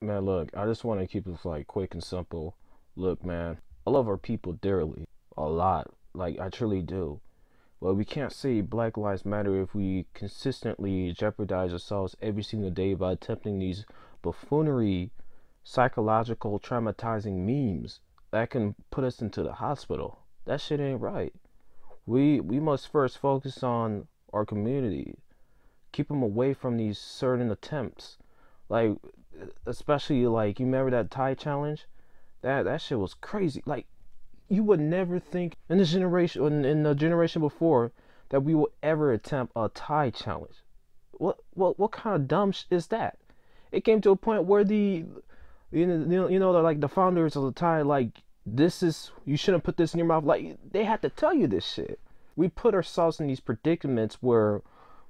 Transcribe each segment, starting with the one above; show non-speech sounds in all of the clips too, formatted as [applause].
Man, look, I just want to keep this like quick and simple. Look, man, I love our people dearly, a lot. Like I truly do. But we can't say Black Lives Matter if we consistently jeopardize ourselves every single day by attempting these buffoonery, psychological, traumatizing memes that can put us into the hospital. That shit ain't right. We we must first focus on our community, keep them away from these certain attempts. Like especially like you remember that Tide challenge? That that shit was crazy. Like you would never think in this generation in, in the generation before that we will ever attempt a Tide challenge. What what what kind of dumb sh- is that? It came to a point where the you know you know like the founders of the Tide like this is you shouldn't put this in your mouth like they had to tell you this shit. We put ourselves in these predicaments where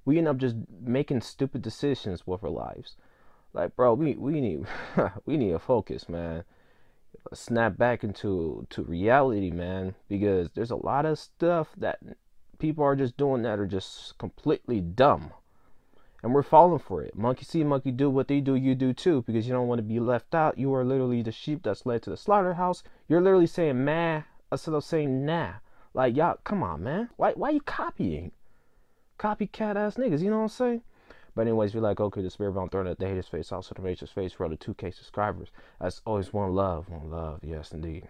we end up just making stupid decisions with our lives. Like, bro, we we need [laughs] we need to focus, man. Snap back into to reality, man, because there's a lot of stuff that people are just doing that are just completely dumb. And we're falling for it. Monkey see, monkey do what they do, you do too, because you don't want to be left out. You are literally the sheep that's led to the slaughterhouse. You're literally saying meh instead of saying nah. Like y'all, come on, man. Why why you copying? Copycat ass niggas, you know what I'm saying? But anyways, we like okay, the spirit on throwing at the haters face, also the haters face for the 2K subscribers. As always, one love, one love, yes indeed.